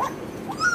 What?